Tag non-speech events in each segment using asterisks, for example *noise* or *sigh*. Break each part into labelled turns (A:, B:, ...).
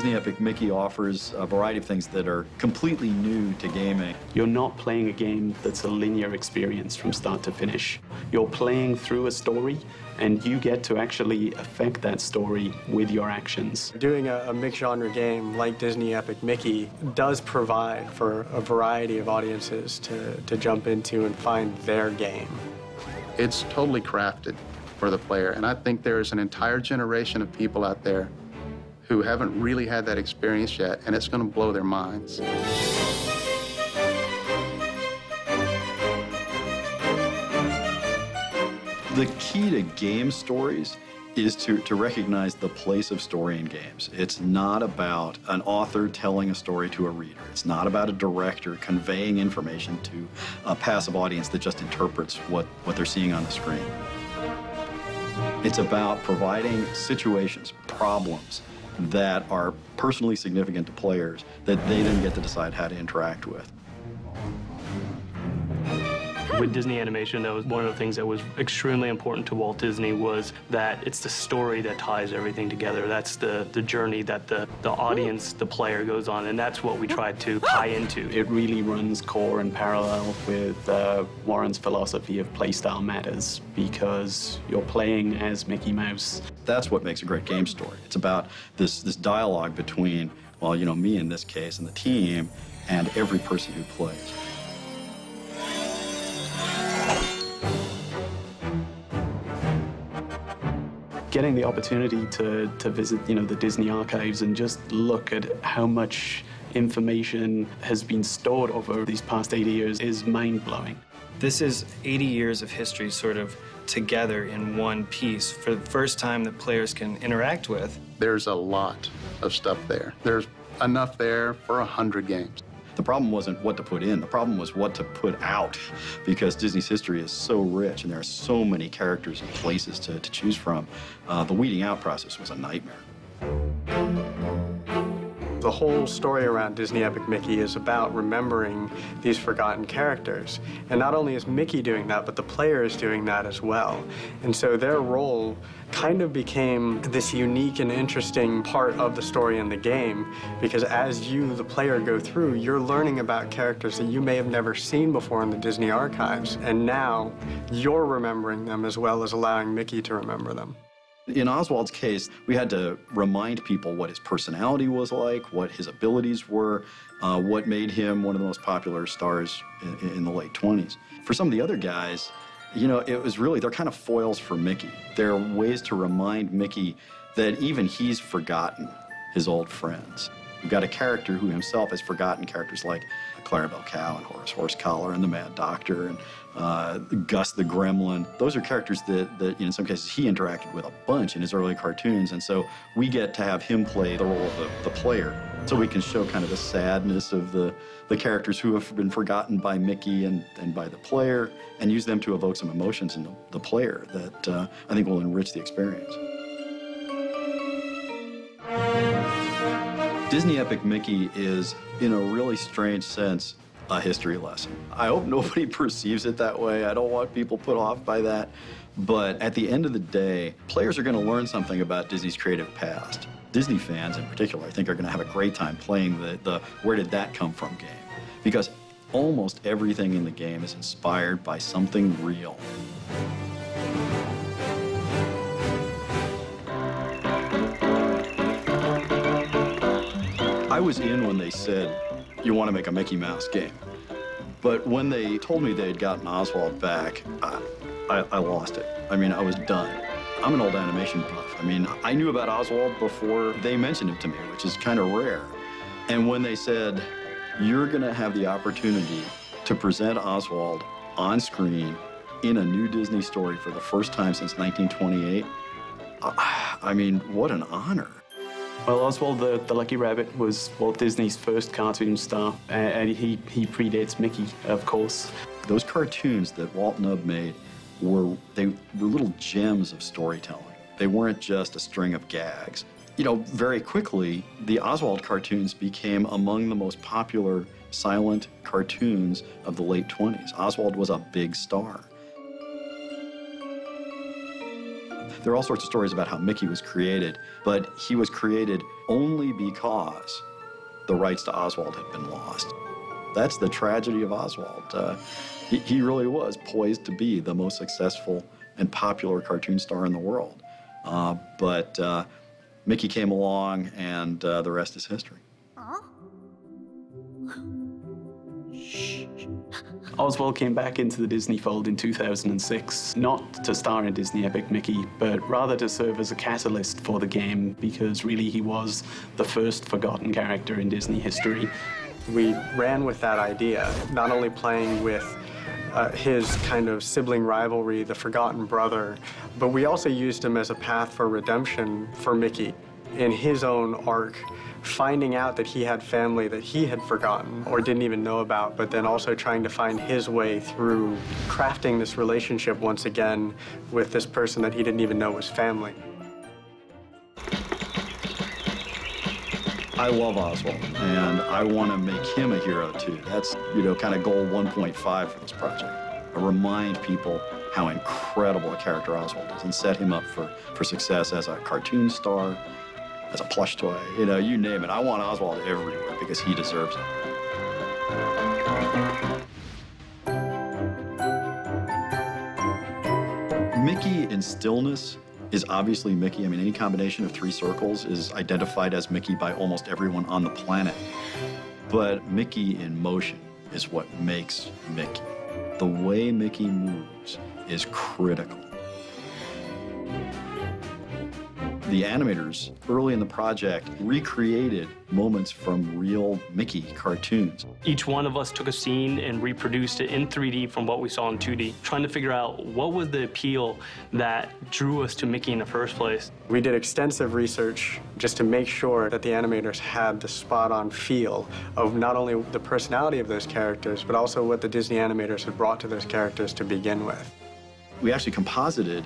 A: Disney Epic Mickey offers a variety of things that are completely new to gaming.
B: You're not playing a game that's a linear experience from start to finish. You're playing through a story, and you get to actually affect that story with your actions.
C: Doing a, a mixed genre game like Disney Epic Mickey does provide for a variety of audiences to, to jump into and find their game.
D: It's totally crafted for the player, and I think there is an entire generation of people out there who haven't really had that experience yet, and it's going to blow their minds.
A: The key to game stories is to, to recognize the place of story in games. It's not about an author telling a story to a reader. It's not about a director conveying information to a passive audience that just interprets what, what they're seeing on the screen. It's about providing situations, problems, that are personally significant to players that they then get to decide how to interact with.
E: With Disney Animation, that was one of the things that was extremely important to Walt Disney was that it's the story that ties everything together. That's the, the journey that the, the audience, the player goes on, and that's what we tried to tie into.
B: It really runs core and parallel with uh, Warren's philosophy of playstyle matters because you're playing as Mickey Mouse.
A: That's what makes a great game story. It's about this, this dialogue between, well, you know, me in this case and the team and every person who plays.
B: Getting the opportunity to, to visit, you know, the Disney archives and just look at how much information has been stored over these past 80 years is mind-blowing.
F: This is 80 years of history sort of together in one piece for the first time that players can interact with.
D: There's a lot of stuff there. There's enough there for a 100 games.
A: The problem wasn't what to put in, the problem was what to put out because Disney's history is so rich and there are so many characters and places to, to choose from. Uh, the weeding out process was a nightmare.
C: The whole story around Disney Epic Mickey is about remembering these forgotten characters. And not only is Mickey doing that, but the player is doing that as well. And so their role kind of became this unique and interesting part of the story in the game because as you, the player, go through, you're learning about characters that you may have never seen before in the Disney archives. And now you're remembering them as well as allowing Mickey to remember them.
A: In Oswald's case, we had to remind people what his personality was like, what his abilities were, uh, what made him one of the most popular stars in, in, the late 20s. For some of the other guys, you know, it was really, they're kind of foils for Mickey. They're ways to remind Mickey that even he's forgotten his old friends. We've got a character who himself has forgotten characters like Clarabelle Cow and Horace Horsecollar and the Mad Doctor and uh, Gus the Gremlin. Those are characters that, that, in some cases, he interacted with a bunch in his early cartoons. And so we get to have him play the role of the, the player. So we can show kind of the sadness of the, the characters who have been forgotten by Mickey and, and by the player and use them to evoke some emotions in the, the player that uh, I think will enrich the experience. Disney Epic Mickey is, in a really strange sense, a history lesson. I hope nobody *laughs* perceives it that way. I don't want people put off by that. But at the end of the day, players are going to learn something about Disney's creative past. Disney fans in particular, I think, are going to have a great time playing the, the Where Did That Come From game. Because almost everything in the game is inspired by something real. I was in when they said, you want to make a Mickey Mouse game. But when they told me they'd gotten Oswald back, I, I, I lost it. I mean, I was done. I'm an old animation buff. I mean, I knew about Oswald before they mentioned him to me, which is kind of rare. And when they said, you're going to have the opportunity to present Oswald on screen in a new Disney story for the first time since 1928, I mean, what an honor.
B: Well, Oswald the, the Lucky Rabbit was Walt Disney's first cartoon star, and he, he predates Mickey, of course.
A: Those cartoons that Walt Nub made were, they were little gems of storytelling. They weren't just a string of gags. You know, very quickly, the Oswald cartoons became among the most popular silent cartoons of the late 20s. Oswald was a big star. There are all sorts of stories about how Mickey was created, but he was created only because the rights to Oswald had been lost. That's the tragedy of Oswald. Uh, he, he, really was poised to be the most successful and popular cartoon star in the world. Uh, but uh, Mickey came along, and uh, the rest is history. *laughs*
B: Oswald came back into the Disney fold in 2006, not to star in Disney Epic Mickey, but rather to serve as a catalyst for the game because really he was the first forgotten character in Disney history.
C: We ran with that idea, not only playing with uh, his kind of sibling rivalry, the forgotten brother, but we also used him as a path for redemption for Mickey in his own arc finding out that he had family that he had forgotten or didn't even know about, but then also trying to find his way through crafting this relationship once again with this person that he didn't even know was family.
A: I love Oswald, and I want to make him a hero too. That's, you know, kind of goal 1.5 for this project. I remind people how incredible a character Oswald is and set him up for, for success as a cartoon star, as a plush toy, you know, you name it. I want Oswald everywhere because he deserves it. Mickey in stillness is obviously Mickey. I mean, any combination of three circles is identified as Mickey by almost everyone on the planet. But Mickey in motion is what makes Mickey. The way Mickey moves is critical. The animators early in the project recreated moments from real Mickey cartoons.
E: Each one of us took a scene and reproduced it in 3D from what we saw in 2D, trying to figure out what was the appeal that drew us to Mickey in the first place.
C: We did extensive research just to make sure that the animators had the spot-on feel of not only the personality of those characters, but also what the Disney animators had brought to those characters to begin with.
A: We actually composited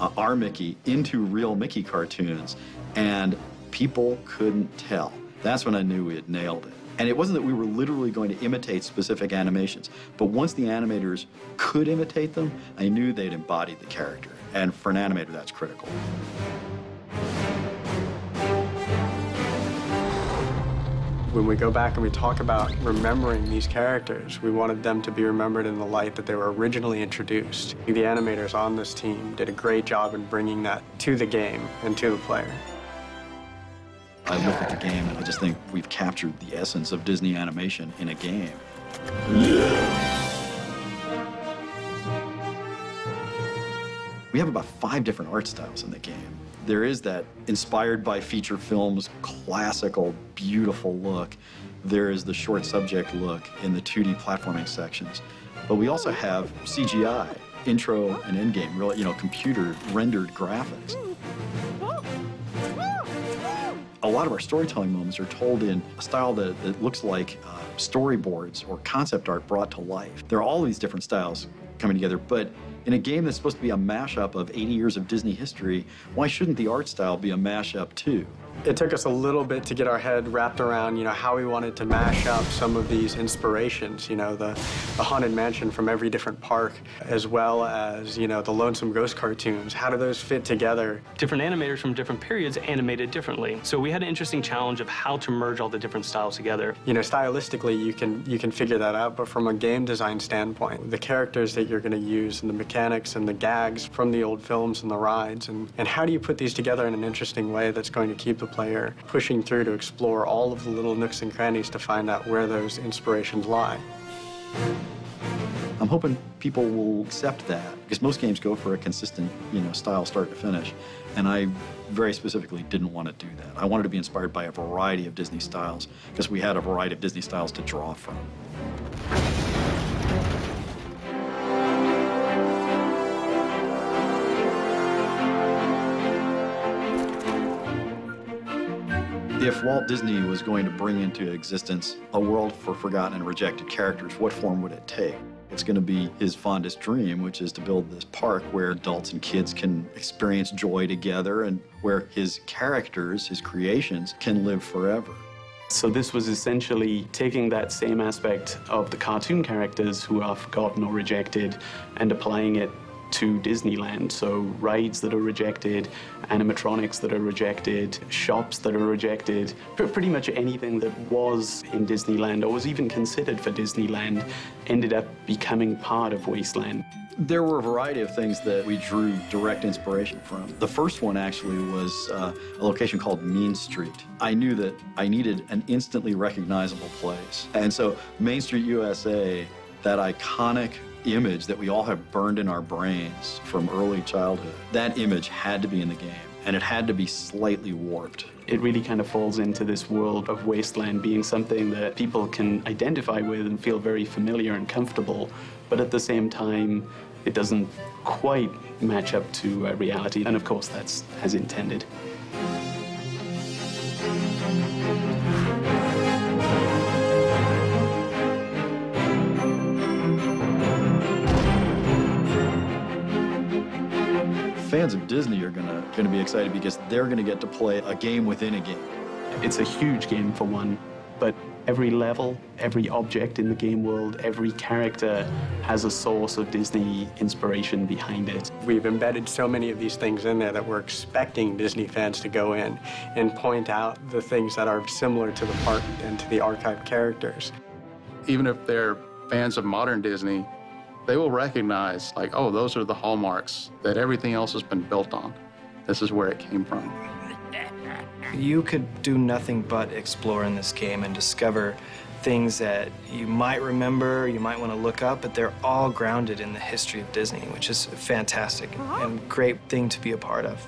A: uh, our Mickey into real Mickey cartoons, and people couldn't tell. That's when I knew we had nailed it. And it wasn't that we were literally going to imitate specific animations, but once the animators could imitate them, I knew they'd embodied the character. And for an animator, that's critical.
C: When we go back and we talk about remembering these characters, we wanted them to be remembered in the light that they were originally introduced. The animators on this team did a great job in bringing that to the game and to the player.
A: I look at the game and I just think we've captured the essence of Disney animation in a game. We have about five different art styles in the game there is that inspired by feature films, classical, beautiful look. There is the short subject look in the 2D platforming sections. But we also have CGI, intro and endgame, really, you know, computer rendered graphics. A lot of our storytelling moments are told in a style that, that looks like uh, storyboards or concept art brought to life. There are all these different styles coming together, but in a game that's supposed to be a mashup of 80 years of Disney history, why shouldn't the art style be a mashup too?
C: It took us a little bit to get our head wrapped around, you know, how we wanted to mash up some of these inspirations, you know, the, the Haunted Mansion from every different park, as well as, you know, the Lonesome Ghost cartoons. How do those fit together?
E: Different animators from different periods animated differently. So we had an interesting challenge of how to merge all the different styles together.
C: You know, stylistically, you can, you can figure that out, but from a game design standpoint, the characters that you're going to use and the mechanics and the gags from the old films and the rides, and, and how do you put these together in an interesting way that's going to keep the player pushing through to explore all of the little nooks and crannies to find out where those inspirations lie.
A: I'm hoping people will accept that because most games go for a consistent, you know, style start to finish. And I very specifically didn't want to do that. I wanted to be inspired by a variety of Disney styles because we had a variety of Disney styles to draw from. If Walt Disney was going to bring into existence a world for forgotten and rejected characters, what form would it take? It's going to be his fondest dream, which is to build this park where adults and kids can experience joy together and where his characters, his creations, can live forever.
B: So this was essentially taking that same aspect of the cartoon characters who are forgotten or rejected and applying it to Disneyland. So rides that are rejected, animatronics that are rejected, shops that are rejected, pretty much anything that was in Disneyland or was even considered for Disneyland ended up becoming part of Wasteland.
A: There were a variety of things that we drew direct inspiration from. The first one actually was uh, a location called Mean Street. I knew that I needed an instantly recognizable place. And so Main Street USA, that iconic image that we all have burned in our brains from early childhood, that image had to be in the game and it had to be slightly warped.
B: It really kind of falls into this world of wasteland being something that people can identify with and feel very familiar and comfortable, but at the same time, it doesn't quite match up to uh, reality. And of course, that's as intended.
A: Fans of Disney are gonna gonna be excited because they're gonna get to play a game within a game.
B: It's a huge game for one, but every level, every object in the game world, every character has a source of Disney inspiration behind it.
C: We've embedded so many of these things in there that we're expecting Disney fans to go in and point out the things that are similar to the park and to the archive characters.
D: Even if they're fans of modern Disney, they will recognize, like, oh, those are the hallmarks that everything else has been built on. This is where it came from.
F: You could do nothing but explore in this game and discover things that you might remember, you might want to look up, but they're all grounded in the history of Disney, which is fantastic and great thing to be a part of.